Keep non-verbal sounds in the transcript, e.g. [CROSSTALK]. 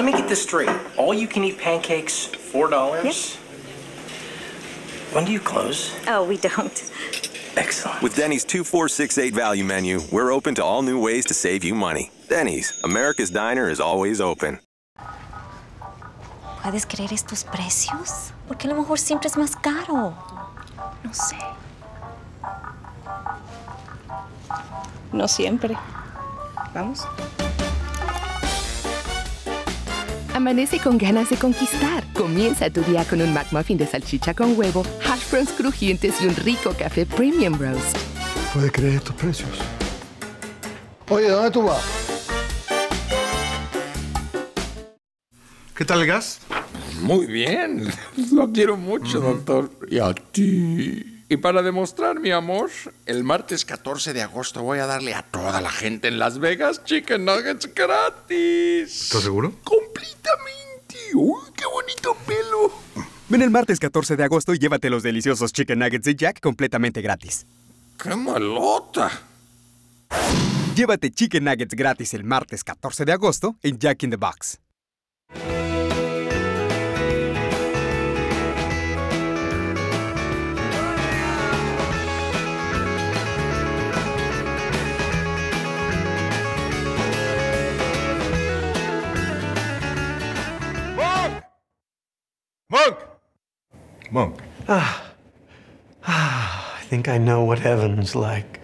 Let me get this straight. All you can eat pancakes, $4? Yep. When do you close? Oh, we don't. Excellent. With Denny's 2468 value menu, we're open to all new ways to save you money. Denny's, America's Diner is always open. ¿Puedes creer estos precios? Porque a lo mejor siempre es más caro. No sé. No siempre. Vamos. Amanece con ganas de conquistar. Comienza tu día con un McMuffin de salchicha con huevo, hash browns crujientes y un rico café Premium Roast. ¿Puede creer estos precios? Oye, ¿dónde tú vas? ¿Qué tal el gas? Muy bien. [LAUGHS] Lo quiero mucho, doctor. Y a ti. Y para demostrar mi amor, el martes 14 de agosto voy a darle a toda la gente en Las Vegas chicken nuggets gratis. ¿Estás seguro? Completamente. Ven el martes 14 de agosto y llévate los deliciosos Chicken Nuggets de Jack completamente gratis. ¡Qué malota! Llévate Chicken Nuggets gratis el martes 14 de agosto en Jack in the Box. ¡Monk! ¡Monk! Ah, ah, I think I know what heaven's like.